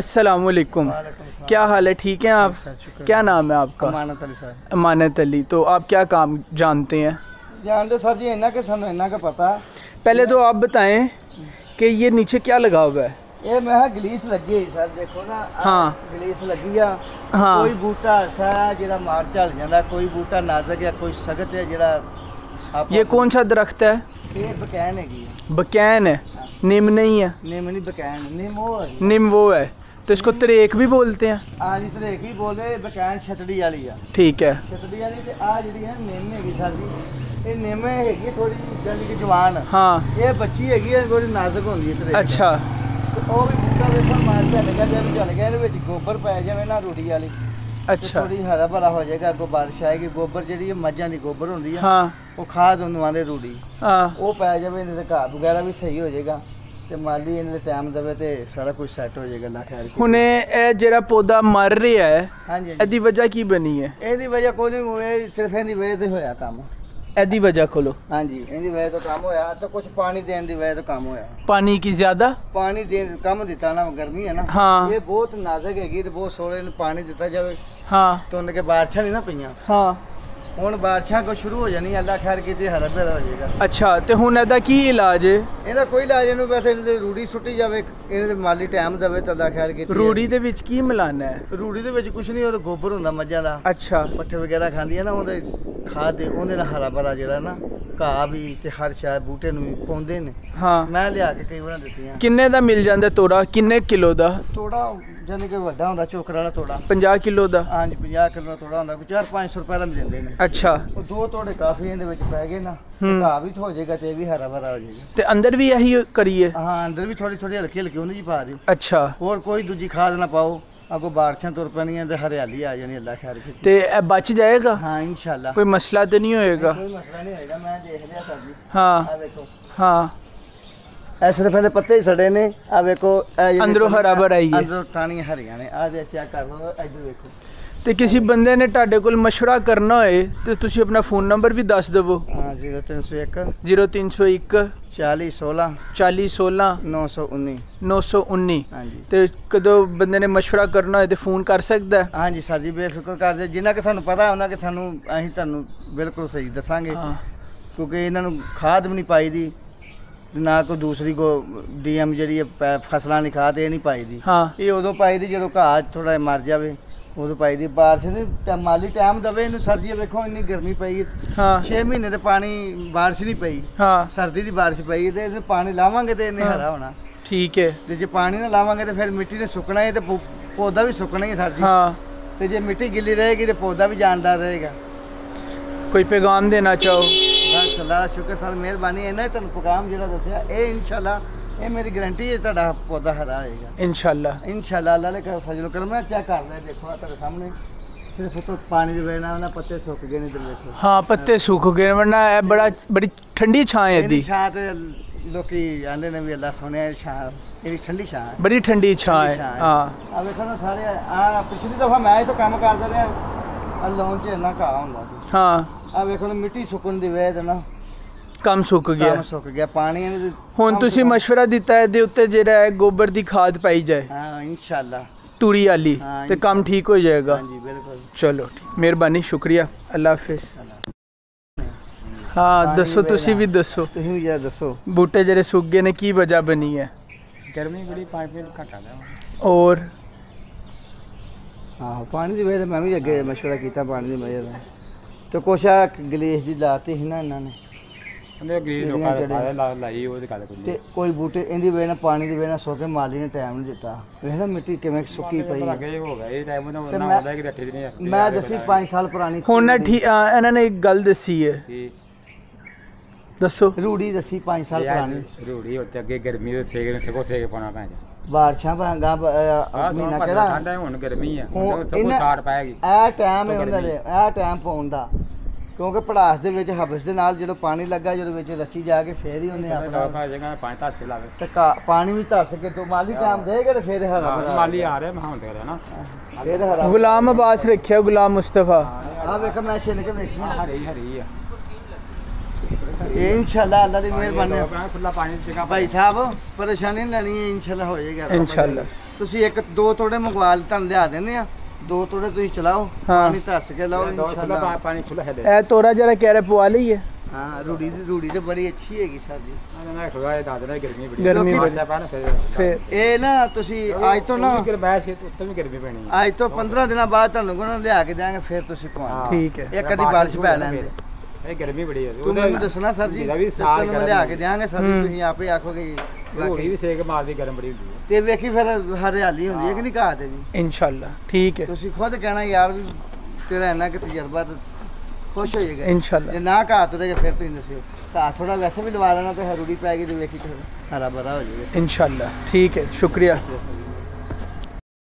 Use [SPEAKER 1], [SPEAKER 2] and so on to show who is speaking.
[SPEAKER 1] السلام علیکم۔ کیا حال ہے؟ ٹھیک ہیں آپ؟ اچھا، کیا نام
[SPEAKER 2] ہے آپ کا؟
[SPEAKER 1] امانت علی صاحب۔ امانت علی۔ تو آپ کیا
[SPEAKER 2] کام جانتے ہیں؟ جانتے سر جی اینا کے سنو
[SPEAKER 1] اینا کا پتا پہلے تو آپ بتائیں کہ یہ نیچے کیا
[SPEAKER 2] لگا ہوا ہے؟ یہ میں ہاں گلیس لگی ہے سر
[SPEAKER 1] دیکھو
[SPEAKER 2] نا ہاں۔ گلیس
[SPEAKER 1] لگی
[SPEAKER 2] ہے ہاں۔ کوئی بوٹا ایسا ہے جڑا مار چل جاندا کوئی بوٹا نازک ہے کوئی سخت ہے
[SPEAKER 1] جڑا یہ کون سا درخت
[SPEAKER 2] ہے؟ یہ بکین ہے
[SPEAKER 1] جی۔ بکین ہے۔ ہاں۔ نیم
[SPEAKER 2] نہیں ہے۔ نیم نہیں بکین نیم
[SPEAKER 1] وہ ہے۔ نیم وہ ہے۔ तो इसको तरेक भी बोलते हैं
[SPEAKER 2] ਆ ਜੀ ਤੇ ਕੀ ਬੋਲੇ ਬਕੈਨ ਛਤੜੀ ਵਾਲੀ ਆ
[SPEAKER 1] ठीक है
[SPEAKER 2] ਛਤੜੀ ਵਾਲੀ ਤੇ ਆ ਜਿਹੜੀ ਹੈ ਨਿੰਮ ਹੈਗੀ ਸਰ ਜੀ ਇਹ ਨਿੰਮ ਹੈਗੀ ਥੋੜੀ ਜਿਹੀ ਕਿ ਜਵਾਨ
[SPEAKER 1] हाँ
[SPEAKER 2] ਇਹ ਬੱਚੀ ਹੈਗੀ ਹੈ ਥੋੜੀ ਨਾਜ਼ੁਕ ਹੁੰਦੀ ਹੈ ਤੇ
[SPEAKER 1] अच्छा
[SPEAKER 2] ਉਹ ਵੀ ਬੂਟਾ ਵੇਖਣ ਮਾਰ ਝਲ ਗਿਆ ਜੇ ਝਲ ਗਿਆ ਇਹਦੇ ਵਿੱਚ ਗੋਬਰ ਪੈ ਜਾਵੇ ਨਾ ਰੂੜੀ ਵਾਲੀ
[SPEAKER 1] अच्छा
[SPEAKER 2] ਥੋੜੀ ਹਰਾ ਭਰਾ ਹੋ ਜਾਏਗਾ ਅੱਗੋਂ ਬਾਰਿਸ਼ ਆਏਗੀ ਗੋਬਰ ਜਿਹੜੀ ਹੈ ਮੱਝਾਂ ਦੀ ਗੋਬਰ ਹੁੰਦੀ ਆ
[SPEAKER 1] हाँ
[SPEAKER 2] ਉਹ ਖਾਦ ਉਹਨੂੰ ਆਂਦੇ ਰੂੜੀ
[SPEAKER 1] हाँ
[SPEAKER 2] ਉਹ ਪੈ ਜਾਵੇ ਇਹਦੇ ਤੇ ਘਾਹ ਵਗੈਰਾ ਵੀ ਸਹੀ ਹੋ ਜਾਏਗਾ ਤੇ ਮਾਲੀ ਇਹਦੇ ਟਾਈਮ ਦੇਵੇ ਤੇ ਸਾਰਾ ਕੁਝ ਸੈੱਟ ਹੋ ਜਾਏਗਾ ਅੱਲਾ ਖੈਰ
[SPEAKER 1] ਹੁਣੇ ਇਹ ਜਿਹੜਾ ਪੌਦਾ ਮਰ ਰਿਹਾ ਹੈ
[SPEAKER 2] ਹਾਂਜੀ।
[SPEAKER 1] ਇਹਦੀ ਵਜ੍ਹਾ ਕੀ ਬਣੀ ਹੈ?
[SPEAKER 2] ਇਹਦੀ ਵਜ੍ਹਾ ਕੋਈ ਨਹੀਂ ਹੋਏ ਸਿਰਫ ਇਹਦੀ ਵਜ੍ਹਾ ਤੇ ਹੋਇਆ ਕੰਮ।
[SPEAKER 1] ਇਹਦੀ ਵਜ੍ਹਾ ਖੋਲੋ।
[SPEAKER 2] ਹਾਂਜੀ ਇਹਦੀ ਵਜ੍ਹਾ ਤੋਂ ਕੰਮ ਹੋਇਆ ਤਾਂ ਕੁਝ ਪਾਣੀ ਦੇਣ ਦੀ ਵਜ੍ਹਾ ਤੋਂ ਕੰਮ ਹੋਇਆ।
[SPEAKER 1] ਪਾਣੀ ਕੀ ਜ਼ਿਆਦਾ?
[SPEAKER 2] ਪਾਣੀ ਦੇਣ ਕੰਮ ਦਿੱਤਾ ਨਾ ਗਰਮੀ ਹੈ ਨਾ।
[SPEAKER 1] ਹਾਂ।
[SPEAKER 2] ਇਹ ਬਹੁਤ ਨਾਜ਼ੁਕ ਹੈਗੀ ਤੇ ਬਹੁਤ ਸੋਹਣੇ ਨੂੰ ਪਾਣੀ ਦਿੱਤਾ ਜਾਵੇ।
[SPEAKER 1] ਹਾਂ।
[SPEAKER 2] ਤਾਂ ਕੇ ਬਾਰਿਸ਼ਾਂ ਨਹੀਂ ਨਾ ਪਈਆਂ।
[SPEAKER 1] ਹਾਂ।
[SPEAKER 2] ਹੁਣ ਬਾਰਿਸ਼ਾਂ ਕੋ ਸ਼ੁਰੂ ਹੋ ਜਾਣੀ ਅੱਲਾ ਖੈਰ ਕੀਤੀ ਹਰਾ ਭਰਾ ਹੋ ਜਾਏਗਾ
[SPEAKER 1] ਅੱਛਾ ਤੇ ਹੁਣ ਇਹਦਾ ਕੀ ਇਲਾਜ ਹੈ
[SPEAKER 2] ਇਹਦਾ ਕੋਈ ਇਲਾਜ ਇਹਨੂੰ ਵੈਸੇ ਇਹਦੇ ਰੂੜੀ ਸੁੱਟੀ ਜਾਵੇ ਇਹਦੇ ਮਾਲੀ ਟਾਈਮ ਦੇਵੇ ਤਾਂ ਅੱਲਾ ਖੈਰ ਕੀਤੀ।
[SPEAKER 1] ਰੂੜੀ ਦੇ ਵਿੱਚ ਕੀ ਮਿਲਾਨਾ ਹੈ?
[SPEAKER 2] ਰੂੜੀ ਦੇ ਵਿੱਚ ਕੁਝ ਨਹੀਂ ਉਹ ਗੋਬਰ ਹੁੰਦਾ ਮੱਝਾਂ ਦਾ।
[SPEAKER 1] ਅੱਛਾ।
[SPEAKER 2] ਪੱਠੇ ਵਗੈਰਾ ਖਾਂਦੀਆਂ ਨਾ ਉਹਦੇ ਖਾਦ ਦੇ ਉਹਦੇ ਨਾਲ ਹਰਾ ਭਰਾ ਜਿਹੜਾ ਨਾ ਘਾਹ ਵੀ ਤੇ ਹਰ ਸ਼ਾਇ ਬੂਟੇ ਨੂੰ ਵੀ ਪਾਉਂਦੇ ਨੇ।
[SPEAKER 1] ਹਾਂ।
[SPEAKER 2] ਮੈਂ ਲਿਆ ਕੇ ਕਈ ਵਾਰ ਦਿੱਤੀਆਂ।
[SPEAKER 1] ਕਿੰਨੇ ਦਾ ਮਿਲ ਜਾਂਦਾ ਤੋੜਾ? ਕਿੰਨੇ ਕਿਲੋ ਦਾ?
[SPEAKER 2] ਤੋੜਾ ਜਾਨੀ ਕਿ ਵੱਡਾ ਹੁੰਦਾ ਚੋਕਰ ਵਾਲਾ ਤੋੜਾ।
[SPEAKER 1] 50 ਕਿਲੋ ਦਾ?
[SPEAKER 2] ਹਾਂਜੀ 50 ਕਿਲੋ ਦਾ ਤੋੜਾ ਹੁੰਦਾ ਕੋਈ 4-500 ਰੁਪਏ ਦਾ ਮਿਲ ਜਾਂਦੇ ਨੇ।
[SPEAKER 1] ਅੱਛਾ।
[SPEAKER 2] ਉਹ ਦੋ ਤੋੜੇ ਕਾਫੀ ਇਹਦੇ ਵਿੱਚ ਪੈ ਗਏ ਨਾ। ਘਾਹ ਵੀ ਹੋ ਜਾਏਗਾ ਤੇ ਵੀ ਹਰਾ ਭਰਾ ਹੋ ਜਾਏਗਾ।
[SPEAKER 1] ਤੇ ਅੰਦਰ ਵੀ ਇਹੀ ਕਰੀਏ?
[SPEAKER 2] ਹਾਂ ਅੰਦਰ ਵੀ ਥੋੜੀ ਥੋੜੀ ਹਲਕੀ ਹਲਕੀ ਉਹਨੂੰ ਜੀ ਪਾ ਦਿਓ।
[SPEAKER 1] ਅੱਛਾ।
[SPEAKER 2] ਹੋਰ ਕੋਈ ਦੂਜੀ ਖਾਦ ਨਾ ਪਾਓ। ਅੱਗੋਂ ਬਾਰਿਸ਼ਾਂ ਤੁਰ ਪੈਣੀਆਂ ਤੇ ਹਰਿਆਲੀ ਆ ਜਾਣੀ ਅੱਲਾ ਖੈਰ ਕੀਤੀ
[SPEAKER 1] ਤੇ ਇਹ ਬਚ ਜਾਏਗਾ?
[SPEAKER 2] ਹਾਂ ਇਨਸ਼ਾਅੱਲਾ।
[SPEAKER 1] ਕੋਈ ਮਸਲਾ ਤੇ ਨਹੀਂ ਹੋਏਗਾ?
[SPEAKER 2] ਕੋਈ ਮਸਲਾ ਨਹੀਂ ਹੋਏਗਾ ਮੈਂ ਦੇਖ ਲਿਆ ਸਰ ਜੀ।
[SPEAKER 1] ਹਾਂ।
[SPEAKER 2] ਆ ਵੇਖੋ।
[SPEAKER 1] ਹਾਂ।
[SPEAKER 2] ਇਹ ਸਿਰਫ ਇਹਦੇ ਪੱਤੇ ਹੀ ਸੜੇ ਨੇ। ਆ ਵੇਖੋ
[SPEAKER 1] ਅੰਦਰੋਂ ਹਰਾ ਭਰਾ ਹੀ ਹੈ।
[SPEAKER 2] ਅੰਦਰੋਂ ਟਾਣੀਆਂ ਹਰੀਆਂ ਨੇ। ਆ ਦੇ ਚੈੱਕ ਕਰ ਲਓ ਇੱਧਰ ਵੇਖੋ।
[SPEAKER 1] ਤੇ ਕਿਸੇ ਬੰਦੇ ਨੇ ਤੁਹਾਡੇ ਕੋਲ ਮਸ਼ਵਰਾ ਕਰਨਾ ਹੋਏ ਤੇ ਤੁਸੀਂ ਆਪਣਾ ਫੋਨ ਨੰਬਰ ਵੀ ਦੱਸ ਦੇਵੋ।
[SPEAKER 2] 0301
[SPEAKER 1] 0301
[SPEAKER 2] 40 16
[SPEAKER 1] 40 16
[SPEAKER 2] 919
[SPEAKER 1] 919
[SPEAKER 2] ਹਾਂਜੀ
[SPEAKER 1] ਤੇ ਕਦੋਂ ਬੰਦੇ ਨੇ ਮਸ਼ਵਰਾ ਕਰਨਾ ਹੋਏ ਤੇ ਫੋਨ ਕਰ ਸਕਦਾ ਹੈ
[SPEAKER 2] ਹਾਂਜੀ ਸਰ ਜੀ ਬੇਫਿਕਰ ਕਰਦੇ ਜਿੰਨਾ ਕਿ ਸਾਨੂੰ ਪਤਾ ਉਹਨਾਂ ਕਿ ਸਾਨੂੰ ਅਸੀਂ ਤੁਹਾਨੂੰ ਬਿਲਕੁਲ ਸਹੀ ਦੱਸਾਂਗੇ ਕਿਉਂਕਿ ਇਹਨਾਂ ਨੂੰ ਖਾਦ ਵੀ ਨਹੀਂ ਪਾਈ ਦੀ ਨਾ ਕੋਈ ਦੂਸਰੀ ਕੋ ਡੀਐਮ ਜਿਹੜੀ ਫਸਲਾਂ ਦੀ ਖਾਦ ਇਹ ਨਹੀਂ ਪਾਈ ਦੀ ਇਹ ਉਦੋਂ ਪਾਈ ਦੀ ਜਦੋਂ ਘਾਹ ਥੋੜਾ ਮਰ ਜਾਵੇ ਉਦੋਂ ਪਾਈ ਦੀ ਬਾਰਿਸ਼ ਨੇ ਮਾਲੀ ਟਾਈਮ ਦਵੇ ਇਹਨੂੰ ਸਰਦੀ ਵੇਖੋ ਇੰਨੀ ਗਰਮੀ ਪਈ
[SPEAKER 1] ਹਾਂ।
[SPEAKER 2] 6 ਮਹੀਨੇ ਦੇ ਪਾਣੀ ਬਾਰਿਸ਼ ਨਹੀਂ ਪਈ।
[SPEAKER 1] ਹਾਂ।
[SPEAKER 2] ਸਰਦੀ ਦੀ ਬਾਰਿਸ਼ ਪਈ ਤੇ ਇਹਨੂੰ ਪਾਣੀ ਲਾਵਾਂਗੇ ਤੇ ਇਹਨੇ। ਹਰਾ ਹੋਣਾ।
[SPEAKER 1] ਠੀਕ ਹੈ।
[SPEAKER 2] ਤੇ ਜੇ ਪਾਣੀ ਨਾ ਲਾਵਾਂਗੇ ਤੇ ਫਿਰ ਮਿੱਟੀ ਨੇ ਸੁੱਕਣਾ ਹੈ ਤੇ ਪੌਦਾ ਵੀ ਸੁੱਕਣਾ ਹੀ ਸਰਦੀ।
[SPEAKER 1] ਹਾਂ।
[SPEAKER 2] ਤੇ ਜੇ ਮਿੱਟੀ ਗਿੱਲੀ ਰਹੇਗੀ ਤੇ ਪੌਦਾ ਵੀ ਜਾਨਦਾਰ ਰਹੇਗਾ।
[SPEAKER 1] ਕੋਈ ਪੈਗਾਮ ਦੇਣਾ ਚਾਹੋ।
[SPEAKER 2] ਬਸ ਅੱਲਾ ਦਾ ਸ਼ੁਕਰ ਸਰ ਮਿਹਰਬਾਨੀ। ਇਹਨਾਂ ਨੇ ਤੁਹਾਨੂੰ ਪ੍ਰੋਗਰਾਮ ਜਿਹੜਾ ਦੱਸਿਆ। ਇਹ ਇਨਸ਼ਾਅੱਲਾ ਇਹ ਮੇਰੀ ਗਾਰੰਟੀ ਹੈ ਤੁਹਾਡਾ ਪੌਦਾ ਹਰਾ ਹੋਏਗਾ।
[SPEAKER 1] ਇਨਸ਼ਾਅੱਲਾ।
[SPEAKER 2] ਇਨਸ਼ਾਅੱਲਾ ਅੱਲਾ ਨੇ ਕਰ ਫਜ਼ਲ ਕਰਮ ਮੈਂ ਚੈੱਕ ਕਰ ਲਿਆ ਦੇਖੋ ਆਹ ਤੁਹਾਡੇ ਸਾਹਮਣੇ। ਸਿਰਫ ਤੋਂ ਪਾਣੀ ਦੇ ਵੇਣਾ ਉਹਨਾਂ ਪੱਤੇ ਸੁੱਕ ਗਏ ਨੇ ਤੇ ਦੇਖੋ।
[SPEAKER 1] ਹਾਂ ਪੱਤੇ ਸੁੱਕ ਗਏ ਨੇ, ਵਰਨਾ ਇਹ ਬੜਾ ਬੜੀ ਠੰਡੀ ਛਾਂ ਹੈ
[SPEAKER 2] ਇਹਦੀ।
[SPEAKER 1] ਇਹਦੀ
[SPEAKER 2] ਛਾਂ ਤੇ ਲੋਕੀ ਆਂਦੇ ਨੇ ਵੀ ਅੱਲਾ ਸੋਹਣਿਆ ਛਾਂ ਇਹਦੀ ਠੰਡੀ ਛਾਂ ਹੈ।
[SPEAKER 1] ਬੜੀ ਠੰਡੀ ਛਾਂ ਹੈ ਹਾਂ।
[SPEAKER 2] ਆ ਵੇਖੋ ਨਾ ਸਾਰੇ ਆ ਪਿਛਲੀ ਦਫਾ ਮੈਂ ਇਹ ਤੋਂ ਕੰਮ ਕਰਦਾ ਰਿਹਾ ਆ ਲੋਨ ਚ ਇੰਨਾ ਘਾਹ ਹੁੰਦਾ ਸੀ।
[SPEAKER 1] ਹਾਂ।
[SPEAKER 2] ਆ ਵੇਖੋ ਨਾ ਮਿੱਟੀ ਸੁੱਕਣ ਦੀ ਵਜ੍ਹਾ ਨਾਲ
[SPEAKER 1] ਕੰਮ ਸੁੱਕ ਗਿਆ।
[SPEAKER 2] ਕੰਮ ਸੁੱਕ ਗਿਆ ਪਾਣੀ ਇਹਨੇ
[SPEAKER 1] ਹੁਣ
[SPEAKER 2] ਕੰਮ
[SPEAKER 1] ਤੁਸੀਂ
[SPEAKER 2] ਸੁੱਕਾ-
[SPEAKER 1] ਮਸ਼ਵਰਾ ਦਿੱਤਾ ਇਹਦੇ ਉੱਤੇ ਜਿਹੜਾ ਹੈ ਗੋਬਰ ਦੀ ਖਾਦ ਪਾਈ ਜਾਏ।
[SPEAKER 2] ਹਾਂ ਇਨਸ਼ਾਅੱਲਾ।
[SPEAKER 1] ਤੂੜੀ ਵਾਲੀ
[SPEAKER 2] ਹਾਂ,
[SPEAKER 1] ਤੇ ਕੰਮ ਠੀਕ ਹੋ ਜਾਏਗਾ।
[SPEAKER 2] ਹਾਂਜੀ ਬਿਲਕੁਲ।
[SPEAKER 1] ਚਲੋ ਮਿਹਰਬਾਨੀ ਸ਼ੁਕਰੀਆ। ਅੱਲਾ ਹਾਫਿਜ਼। ਹਾਂ
[SPEAKER 2] ਪਾਣੀ
[SPEAKER 1] ਦੱਸੋ
[SPEAKER 2] ਵੇਲਾ।
[SPEAKER 1] ਤੁਸੀਂ ਵੀ ਦੱਸੋ।
[SPEAKER 2] ਤੁਸੀਂ ਵੀ ਜਰਾ ਦੱਸੋ।
[SPEAKER 1] ਬੂਟੇ ਜਿਹੜੇ ਸੁੱਕ ਗਏ ਨੇ ਕੀ ਵਜ੍ਹਾ ਬਣੀ ਹੈ?
[SPEAKER 2] ਗਰਮੀ ਬੜੀ ਪਾਣੀ ਪੀਣ ਘਟਾ ਲਿਆ
[SPEAKER 1] ਔਰ
[SPEAKER 2] ਹਾਂ ਪਾਣੀ ਦੀ ਵਜ੍ਹਾ ਤੇ ਮੈਂ ਵੀ ਅੱਗੇ ਮਸ਼ਵਰਾ ਕੀਤਾ ਪਾਣੀ ਦੀ ਵਜ੍ਹਾ ਦਾ ਤੇ ਕੁਛ ਆ ਗਲੇਸ਼ ਦੀ ਲਾਤੀ ਸੀ ਨਾ ਇਹਨਾਂ ਨੇ।
[SPEAKER 3] ਉਹਨੇ ਗਰੀਬ
[SPEAKER 2] ਜਿਹੜੀਆਂ
[SPEAKER 3] ਲੋਕਾਂ ਦੇ
[SPEAKER 2] ਜਿਹੜੇ-
[SPEAKER 3] ਫਾਇਦਾ ਲਾ ਲਾਈ ਉਹਦੀ ਗੱਲ ਕੋਈ
[SPEAKER 2] ਤੇ ਕੋਈ ਬੂਟੇ ਇਹਦੀ ਵਜ੍ਹਾ ਨਾਲ ਪਾਣੀ ਦੀ ਵਜ੍ਹਾ ਨਾਲ ਸੁੱਕੇ ਮਾਲੀ ਨੇ ਟਾਈਮ ਨਹੀਂ ਦਿੱਤਾ। ਵੇਖਦਾ ਮਿੱਟੀ ਕਿਵੇਂ ਸੁੱਕੀ ਪਈ
[SPEAKER 3] ਪਤਾ
[SPEAKER 2] ਹੈ।
[SPEAKER 3] ਲੱਗੇ ਹੋ ਗਿਆ ਇਹ ਟਾਈਮ ਉਹਨਾਂ
[SPEAKER 2] ਤੇ
[SPEAKER 3] ਉਹਨਾਂ
[SPEAKER 2] ਮੈਂ-
[SPEAKER 3] ਹੁੰਦਾ ਕਿ
[SPEAKER 2] ਦੱਸੀ 5 ਸਾਲ ਪੁਰਾਣੀ
[SPEAKER 1] ਹੁਣ ਨਾ ਠੀਕ ਅਹ ਇਹਨਾਂ ਨੇ ਇੱਕ ਗੱਲ ਦੱਸੀ ਹੈ।
[SPEAKER 3] ਕਿ?
[SPEAKER 1] ਦੱਸੋ।
[SPEAKER 2] ਰੂੜੀ ਦੱਸੀ 5 ਸਾਲ ਪੁਰਾਣੀ।
[SPEAKER 3] ਰੂੜੀ ਉੱਤੇ ਅੱਗੇ ਗਰਮੀ ਦੇ ਸੇਕ ਨੇ ਸਗੋਂ ਸੇਕ ਪਾਉਣਾ ਪੈਂਦਾ
[SPEAKER 2] ਬਾਰਿਸ਼ਾਂ ਭਾਂਗਾ
[SPEAKER 3] ਆਹ
[SPEAKER 2] ਮਹੀਨਾ ਕਿਹੜਾ?
[SPEAKER 3] ਠੰਡਾ ਹੁਣ ਗਰਮੀ ਆ
[SPEAKER 2] ਹੁਣ
[SPEAKER 3] ਹੁਣ ਸਗੋਂ
[SPEAKER 2] ਇਹਨਾਂ-
[SPEAKER 3] ਸਾੜ ਪਾਏਗੀ
[SPEAKER 2] ਇਹ ਟਾਈਮ ਹੈ ਉਹਨਾਂ ਦੇ ਇਹ ਟਾਈਮ ਪਾਉਣ ਦਾ। ਕਿਉਂਕਿ ਪੜਾਸ ਦੇ ਵਿੱਚ ਹਬਸ ਦੇ ਨਾਲ ਜਦੋਂ ਪਾਣੀ ਲੱਗਾ ਜਦੋਂ ਵਿੱਚ ਰੱਸੀ ਜਾ ਕੇ ਫੇਰ ਹੀ ਉਹਨੇ ਆਪਣਾ
[SPEAKER 3] ਲੋਕਾਂ ਜਗ੍ਹਾ ਪੰਜ ਧੱਸ ਕੇ ਲਾਵੇ।
[SPEAKER 2] ਤੇ ਕਾ- ਪਾਣੀ ਵੀ ਧੱਸ ਕੇ ਤੋਂ ਮਾਲੀ ਟਾਈਮ ਦੇਗਾ ਤੇ ਫੇਰ ਹਰਾ
[SPEAKER 3] ਮਾਲੀ ਆ ਰਿਹਾ ਮੈਂ ਹੁਣ ਤੇ ਨਾ।
[SPEAKER 2] ਫੇਰ ਹਰਾ
[SPEAKER 1] ਗੁਲਾਮ ਅਬਾਸ ਰੱਖਿਆ ਗੁਲਾਮ ਮੁਸਤਫਾ।
[SPEAKER 2] ਆ ਵੇਖ ਮੈਂ ਛਿਲ ਕੇ ਵੇਖੀ
[SPEAKER 3] ਹਰੀ ਹਰੀ ਆ।
[SPEAKER 2] ਇਹ ਇਨਸ਼ਾਅੱਲਾ ਅੱਲਾ ਦੀ ਮਿਹਰਬਾਨੀ
[SPEAKER 3] ਖੁੱਲਾ ਪਾਣੀ ਦੀ ਜਗ੍ਹਾ
[SPEAKER 2] ਭਾਈ ਸਾਹਿਬ ਪਰੇਸ਼ਾਨੀ ਨਹੀਂ ਲੈਣੀ ਹੈ ਇਨਸ਼ਾਅੱਲਾ ਹੋ ਜਾਏਗਾ
[SPEAKER 1] ਇਨਸ਼ਾਅੱਲਾ।
[SPEAKER 2] ਤੁਸੀਂ ਇੱਕ ਦੋ ਤੋੜੇ ਮੰਗਵਾ ਲ ਤੁਹਾਨੂੰ ਲਿਆ ਦਿੰਦੇ ਆ। ਦੋ ਤੋੜੇ ਤੁਸੀਂ ਚਲਾਓ। ਪਾਣੀ ਧੱਸ ਕੇ ਲਾਓ ਇਨਸ਼ਾਅੱਲਾ।
[SPEAKER 3] ਪਾਣੀ ਖੁੱਲਾ ਹੈ ਦੇ
[SPEAKER 1] ਇਹ ਤੋਰਾ ਜਰਾ ਕਹਿ ਰਿਹਾ ਪਵਾ ਲਈਏ।
[SPEAKER 2] ਹਾਂ ਰੂੜੀ ਦੀ ਰੂੜੀ ਤੇ ਬੜੀ ਅੱਛੀ ਹੈਗੀ
[SPEAKER 3] ਦਾਦ ਨੇ ਗਰਮੀ ਬੜੀ
[SPEAKER 1] ਗਰਮੀ
[SPEAKER 3] ਫਿਰ
[SPEAKER 1] ਫਿਰ
[SPEAKER 2] ਇਹ ਨਾ ਤੁਸੀਂ ਅੱਜ ਤੋਂ ਨਾ
[SPEAKER 3] ਗਰਮੈਸ਼ ਖੇਤ ਉੱਤੇ ਵੀ ਗਰਮੀ ਪੈਣੀ ਹੈ
[SPEAKER 2] ਅੱਜ ਤੋਂ 15 ਦਿਨਾਂ ਬਾਅਦ ਤੁਹਾਨੂੰ ਕੋਲ ਲਿਆ ਕੇ ਦਿਆਂਗੇ ਫਿਰ ਤੁਸੀਂ ਪਵਾਉਣਾ।
[SPEAKER 1] ਠੀਕ ਹੈ।
[SPEAKER 2] ਇੱਕ ਅੱਧੀ ਬਾਰਿਸ਼ ਪੈ ਲੈਂਦੇ।
[SPEAKER 3] ਇਹ ਗਰਮੀ ਬੜੀ ਹੈ
[SPEAKER 2] ਤੂੰ ਮੈਨੂੰ ਦੱਸਣਾ ਸਰ ਜੀ
[SPEAKER 3] ਸਾਲ
[SPEAKER 2] ਤੁਹਾਨੂੰ ਲਿਆ ਕੇ ਦਿਆਂਗੇ ਸਰ ਜੀ ਤੁਸੀਂ ਆਪੇ ਆਖੋਗੇ
[SPEAKER 3] ਰੋੜੀ ਵੀ ਸੇਕ ਮਾਰਦੀ ਗਰਮ ਬੜੀ ਹੁੰਦੀ ਹੈ।
[SPEAKER 2] ਤੇ ਵੇਖੀ ਫਿਰ ਹਰਿਆਲੀ ਹੁੰਦੀ ਹੈ ਕਿ ਨਹੀਂ ਘਾਹ ਤੇ ਜੀ?
[SPEAKER 1] ਇਨਸ਼ਾਅੱਲਾ ਠੀਕ ਹੈ।
[SPEAKER 2] ਤੁਸੀਂ ਖੁਦ ਕਹਿਣਾ ਯਾਰ ਵੀ ਤੇਰਾ ਇੰਨਾ ਕਿ ਤਜਰਬਾ ਤੇ ਖੁਸ਼ ਹੋ ਜਾਏਗਾ।
[SPEAKER 1] ਇਨਸ਼ਾਅੱਲਾ।
[SPEAKER 2] ਜੇ ਨਾ ਘਾਹ ਤੋਂ ਤੇ ਫਿਰ ਤੁਸੀਂ ਦੱਸਿਓ। ਘਾਹ ਥੋੜਾ ਵੈਸੇ ਵੀ ਲਵਾ ਲੈਣਾ ਤੇ ਹਰੂੜੀ ਪੈ ਗਈ ਤੇ ਵੇਖੀ ਤੇ ਹਰਾ ਭਰਾ ਹੋ ਜਾਏਗਾ।
[SPEAKER 1] ਇਨਸ਼ਾਅੱਲਾ ਠੀਕ ਹੈ ਸ਼ੁਕਰੀਆ।
[SPEAKER 2] Yes, sir.